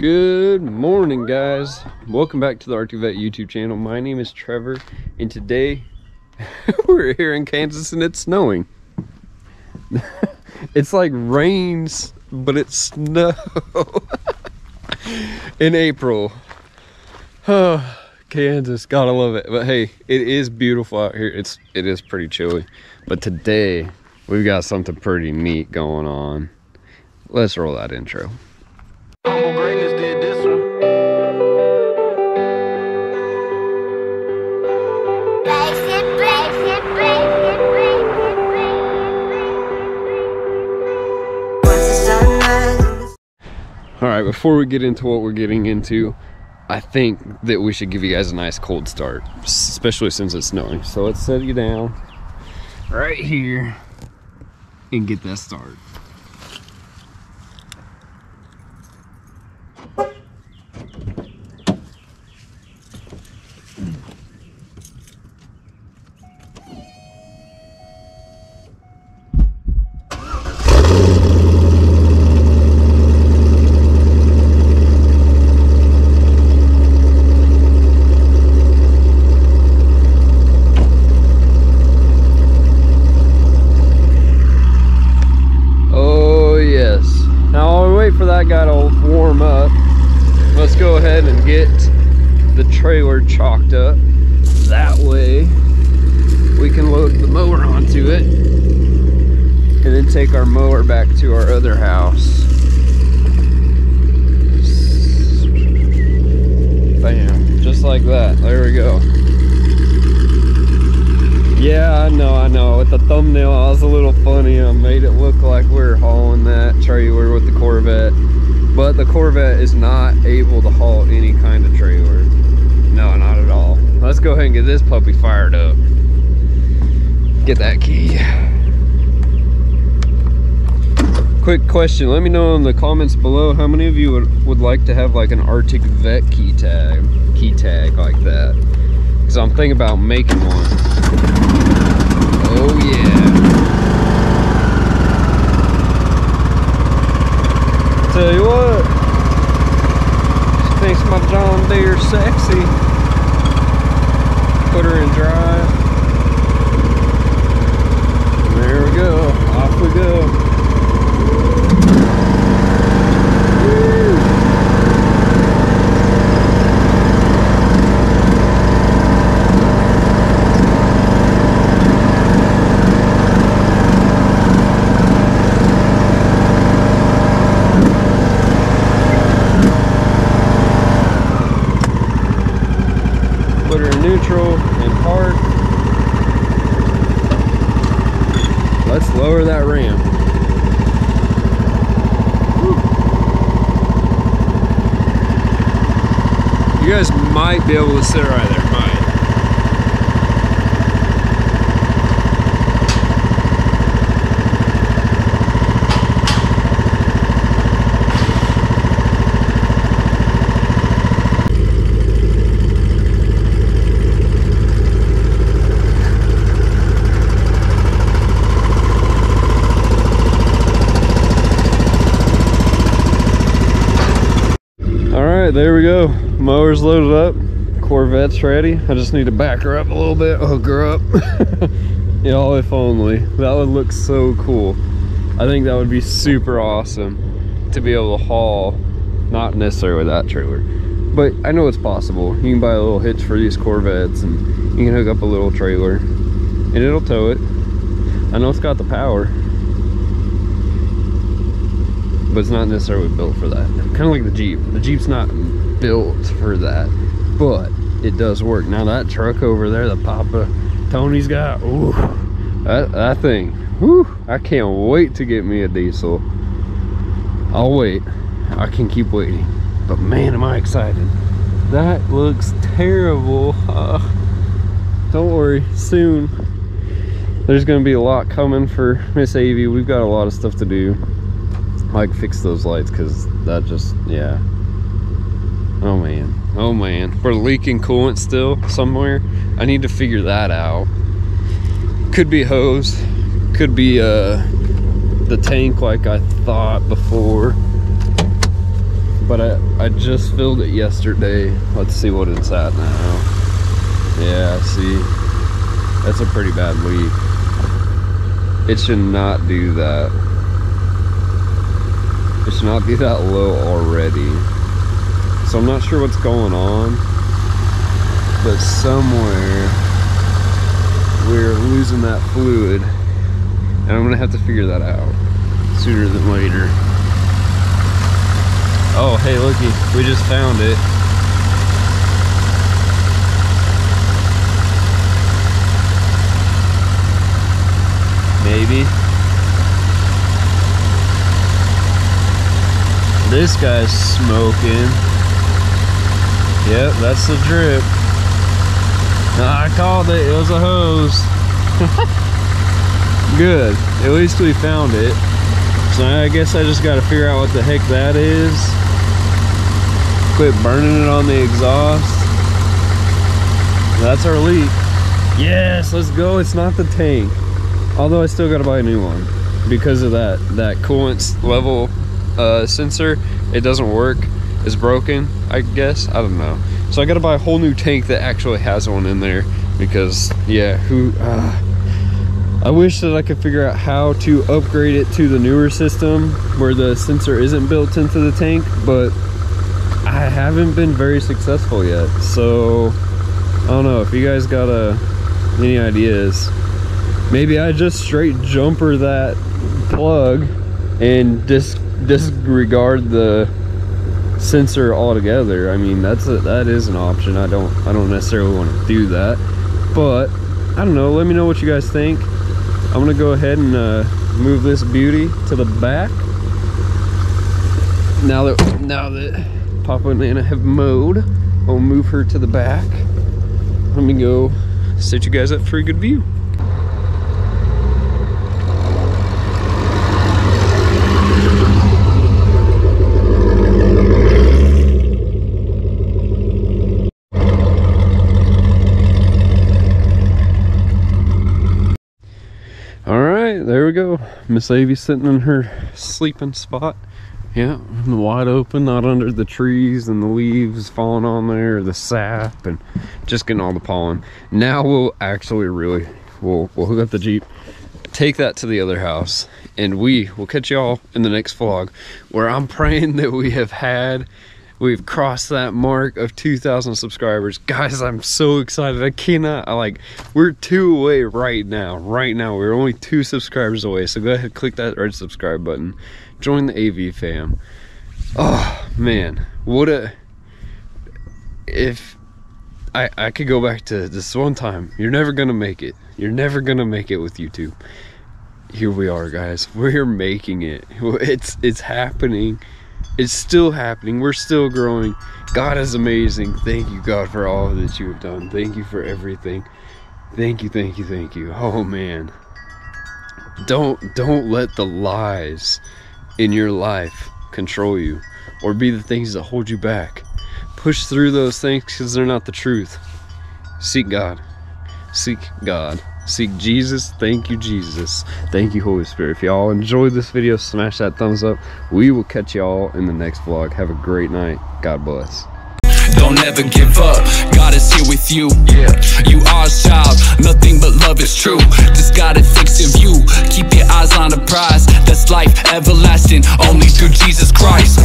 Good morning, guys. Welcome back to the Arctic Vette YouTube channel. My name is Trevor, and today we're here in Kansas and it's snowing. it's like rains, but it's snow in April. Oh, Kansas, gotta love it. But hey, it is beautiful out here. It's it is pretty chilly, but today we've got something pretty neat going on. Let's roll that intro. Right, before we get into what we're getting into, I think that we should give you guys a nice cold start, especially since it's snowing. So let's set you down right here and get that start. Oh, yes. Now, guy to warm up, let's go ahead and get the trailer chalked up. That way, we can load the mower onto it and then take our mower back to our other house. Bam, just like that. There we go. Yeah, I know, I know. With the thumbnail, I was a little funny. I made it look like we were hauling that trailer. But the Corvette is not able to haul any kind of trailer. No, not at all. Let's go ahead and get this puppy fired up. Get that key. Quick question. Let me know in the comments below how many of you would, would like to have like an Arctic Vette key tag. Key tag like that. Because I'm thinking about making one. Oh yeah. Tell you what. She thinks my John Deere sexy. Put her in drive. There we go. Off we go. Woo. Put her and park. Let's lower that ramp. Whew. You guys might be able to sit right there, might. All right, there we go. Mower's loaded up. Corvette's ready. I just need to back her up a little bit, hook her up. yeah, if only. That would look so cool. I think that would be super awesome to be able to haul, not necessarily that trailer, but I know it's possible. You can buy a little hitch for these Corvettes and you can hook up a little trailer and it'll tow it. I know it's got the power, but it's not necessarily built for that. Kind of like the Jeep. The Jeep's not built for that, but it does work. Now that truck over there, the Papa Tony's got, ooh, that, that thing, whew, I can't wait to get me a diesel. I'll wait. I can keep waiting. But man, am I excited. That looks terrible. Uh, don't worry, soon. There's gonna be a lot coming for Miss Avy. We've got a lot of stuff to do like fix those lights because that just yeah oh man oh man we're leaking coolant still somewhere i need to figure that out could be hose could be uh the tank like i thought before but I, I just filled it yesterday. Let's see what it's at now. Yeah, see, that's a pretty bad leak. It should not do that. It should not be that low already. So I'm not sure what's going on, but somewhere we're losing that fluid, and I'm gonna have to figure that out sooner than later. Oh, hey, looky, we just found it. Maybe. This guy's smoking. Yep, that's the drip. I called it, it was a hose. Good, at least we found it. So I guess I just gotta figure out what the heck that is. Quit burning it on the exhaust. That's our leak. Yes, let's go. It's not the tank. Although I still gotta buy a new one because of that that coolant level uh, sensor. It doesn't work. It's broken. I guess I don't know. So I gotta buy a whole new tank that actually has one in there because yeah, who? Uh, I wish that I could figure out how to upgrade it to the newer system where the sensor isn't built into the tank, but I haven't been very successful yet. So I don't know if you guys got uh, any ideas. Maybe I just straight jumper that plug and dis disregard the sensor altogether. I mean, that's a, that is an option. I don't I don't necessarily want to do that, but I don't know. Let me know what you guys think. I'm gonna go ahead and uh, move this beauty to the back. Now that now that Papa and Nana have mowed, I'll move her to the back. Let me go set you guys up for a good view. All right, there we go. Miss Avy sitting in her sleeping spot. Yeah, wide open, not under the trees and the leaves falling on there, the sap, and just getting all the pollen. Now we'll actually really, we'll, we'll hook up the Jeep, take that to the other house, and we will catch y'all in the next vlog where I'm praying that we have had we've crossed that mark of 2,000 subscribers. Guys, I'm so excited. I cannot, I like, we're two away right now. Right now, we're only two subscribers away. So go ahead, click that red subscribe button. Join the AV fam. Oh, man. What a, if I, I could go back to this one time, you're never gonna make it. You're never gonna make it with YouTube. Here we are, guys. We're making it. It's it's happening. It's still happening. We're still growing. God is amazing. Thank you, God, for all that you have done. Thank you for everything. Thank you, thank you, thank you. Oh man. Don't don't let the lies in your life control you or be the things that hold you back. Push through those things because they're not the truth. Seek God. Seek God. Seek Jesus. Thank you, Jesus. Thank you, Holy Spirit. If y'all enjoyed this video, smash that thumbs up. We will catch y'all in the next vlog. Have a great night. God bless. Don't ever give up. God is here with you. Yeah. You are his child. Nothing but love is true. Just gotta fix your view. Keep your eyes on the prize. That's life everlasting. Only through Jesus Christ.